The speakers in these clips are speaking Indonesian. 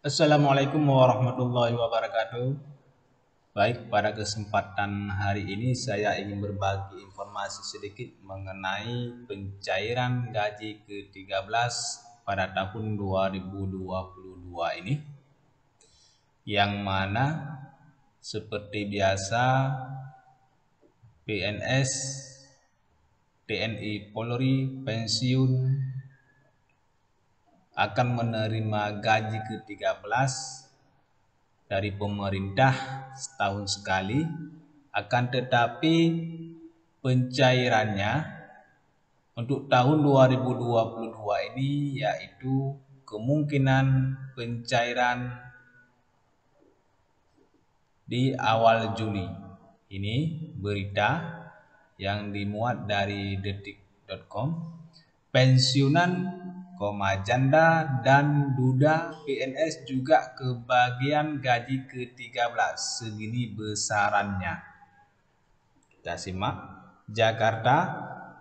Assalamualaikum warahmatullahi wabarakatuh. Baik, pada kesempatan hari ini saya ingin berbagi informasi sedikit mengenai pencairan gaji ke-13 pada tahun 2022 ini. Yang mana seperti biasa PNS, TNI Polri, pensiun, akan menerima gaji ke-13 dari pemerintah setahun sekali akan tetapi pencairannya untuk tahun 2022 ini yaitu kemungkinan pencairan di awal Juni. Ini berita yang dimuat dari detik.com. Pensiunan koma janda dan duda PNS juga kebagian gaji ke-13 segini besarannya. Kita simak Jakarta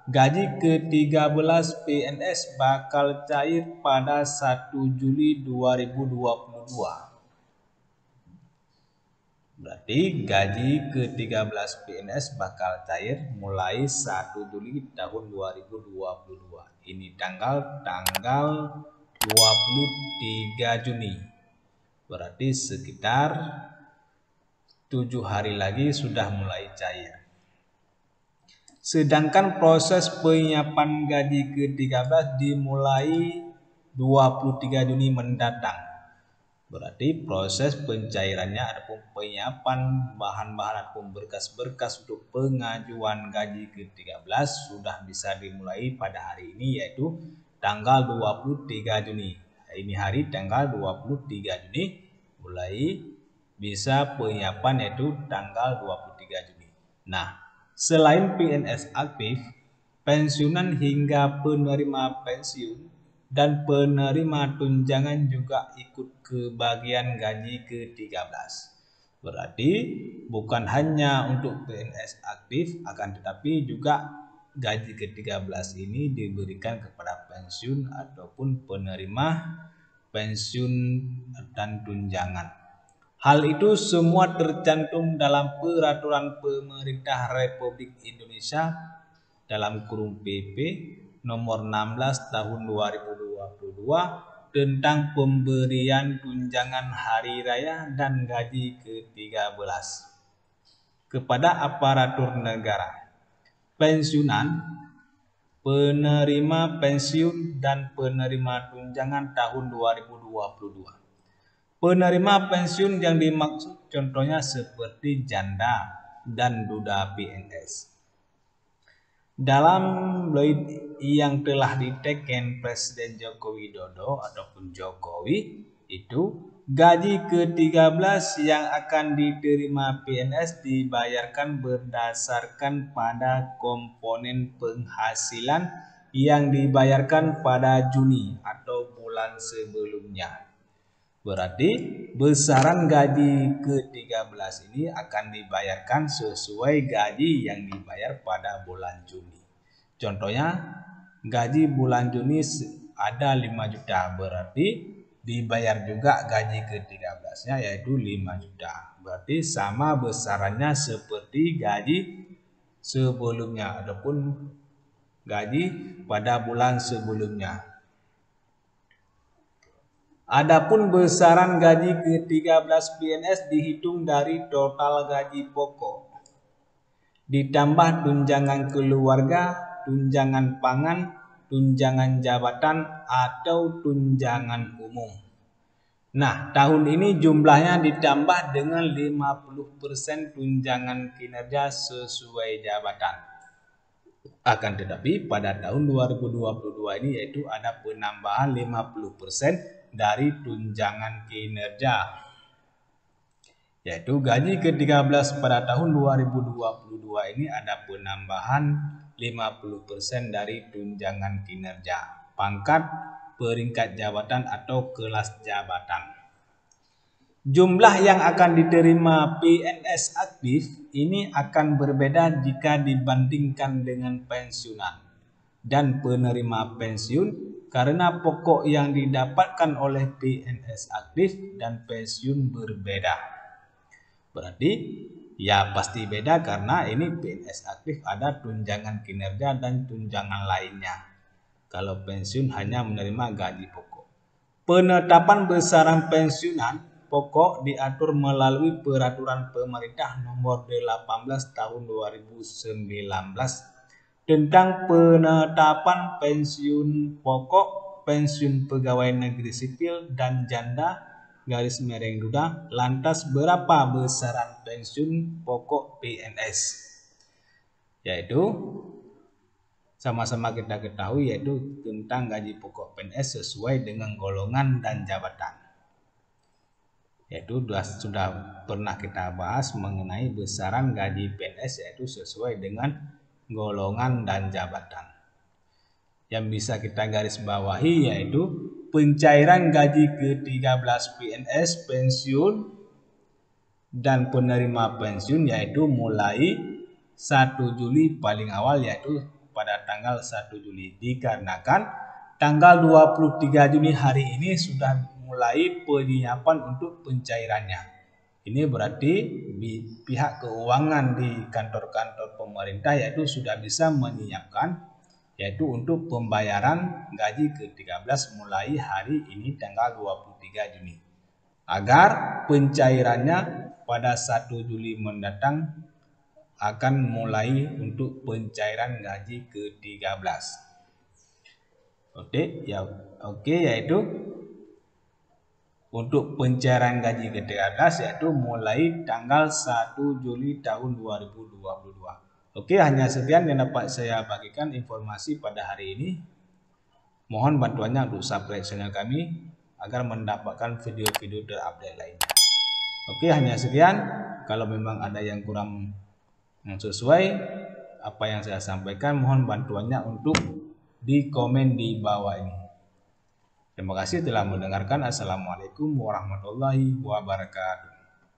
gaji ke-13 PNS bakal cair pada 1 Juli 2022. Berarti gaji ke-13 PNS bakal cair mulai 1 Juli tahun 2022. Ini tanggal tanggal 23 Juni. Berarti sekitar 7 hari lagi sudah mulai cair. Sedangkan proses penyiapan gaji ke-13 dimulai 23 Juni mendatang. Berarti proses pencairannya ataupun penyiapan bahan-bahan ataupun berkas-berkas untuk pengajuan gaji ke-13 sudah bisa dimulai pada hari ini yaitu tanggal 23 Juni. Ini hari tanggal 23 Juni mulai bisa penyiapan yaitu tanggal 23 Juni. Nah, selain PNS aktif, pensiunan hingga penerima pensiun dan penerima tunjangan juga ikut ke bagian gaji ke-13. Berarti bukan hanya untuk PNS aktif akan tetapi juga gaji ke-13 ini diberikan kepada pensiun ataupun penerima pensiun dan tunjangan. Hal itu semua tercantum dalam peraturan pemerintah Republik Indonesia dalam kurung PP nomor 16 tahun 2022 tentang pemberian tunjangan hari raya dan gaji ke-13 kepada aparatur negara, pensiunan, penerima pensiun dan penerima tunjangan tahun 2022. Penerima pensiun yang dimaksud contohnya seperti janda dan duda PNS. Dalam yang telah diteken Presiden Joko Widodo ataupun Jokowi itu gaji ke-13 yang akan diterima PNS dibayarkan berdasarkan pada komponen penghasilan yang dibayarkan pada Juni atau bulan sebelumnya. Berarti besaran gaji ke-13 ini akan dibayarkan sesuai gaji yang dibayar pada bulan Juni. Contohnya gaji bulan Juni ada 5 juta berarti dibayar juga gaji ke-13-nya yaitu 5 juta. Berarti sama besarannya seperti gaji sebelumnya ataupun gaji pada bulan sebelumnya. Adapun besaran gaji ke-13 PNS dihitung dari total gaji pokok. Ditambah tunjangan keluarga, tunjangan pangan, tunjangan jabatan, atau tunjangan umum. Nah, tahun ini jumlahnya ditambah dengan 50% tunjangan kinerja sesuai jabatan. Akan tetapi pada tahun 2022 ini yaitu ada penambahan 50% dari tunjangan kinerja yaitu gaji ke-13 pada tahun 2022 ini ada penambahan 50% dari tunjangan kinerja, pangkat, peringkat jabatan atau kelas jabatan. Jumlah yang akan diterima PNS aktif ini akan berbeda jika dibandingkan dengan pensiunan dan penerima pensiun karena pokok yang didapatkan oleh PNS aktif dan pensiun berbeda. Berarti ya pasti beda karena ini PNS aktif ada tunjangan kinerja dan tunjangan lainnya. Kalau pensiun hanya menerima gaji pokok. Penetapan besaran pensiunan pokok diatur melalui peraturan pemerintah nomor 18 tahun 2019 tentang penetapan pensiun pokok, pensiun pegawai negeri sipil dan janda garis mereng duda lantas berapa besaran pensiun pokok PNS yaitu sama-sama kita ketahui yaitu tentang gaji pokok PNS sesuai dengan golongan dan jabatan. Yaitu sudah pernah kita bahas mengenai besaran gaji PNS yaitu sesuai dengan golongan dan jabatan. Yang bisa kita garis bawahi yaitu pencairan gaji ke-13 PNS pensiun dan penerima pensiun yaitu mulai 1 Juli paling awal yaitu pada tanggal 1 Juli dikarenakan tanggal 23 Juni hari ini sudah mulai penyiapan untuk pencairannya. Ini berarti pihak keuangan di kantor-kantor pemerintah yaitu sudah bisa menyiapkan yaitu untuk pembayaran gaji ke-13 mulai hari ini tanggal 23 Juni. Agar pencairannya pada 1 Juli mendatang akan mulai untuk pencairan gaji ke-13. Oke, ya oke yaitu untuk pencairan gaji ke-13 yaitu mulai tanggal 1 Juli tahun 2022. Oke, hanya sekian yang dapat saya bagikan informasi pada hari ini. Mohon bantuannya untuk subscribe channel kami agar mendapatkan video-video terupdate lainnya. Oke, hanya sekian. Kalau memang ada yang kurang sesuai apa yang saya sampaikan, mohon bantuannya untuk di komen di bawah ini. Terima kasih telah mendengarkan. Assalamualaikum warahmatullahi wabarakatuh.